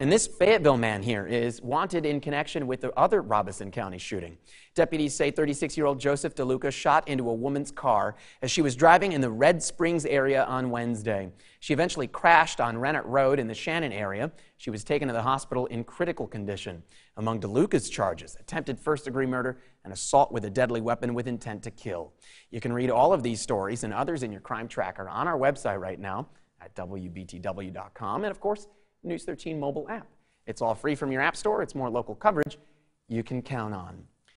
And this Fayetteville man here is wanted in connection with the other Robeson County shooting. Deputies say 36 year old Joseph DeLuca shot into a woman's car as she was driving in the Red Springs area on Wednesday. She eventually crashed on Rennert Road in the Shannon area. She was taken to the hospital in critical condition. Among DeLuca's charges, attempted first degree murder and assault with a deadly weapon with intent to kill. You can read all of these stories and others in your crime tracker on our website right now at WBTW.com. And of course, News 13 mobile app. It's all free from your app store. It's more local coverage you can count on.